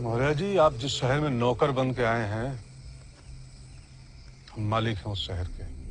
महाराज जी, आप जिस शहर में नौकर बन के आए हैं, हम मालिक हैं उस शहर के।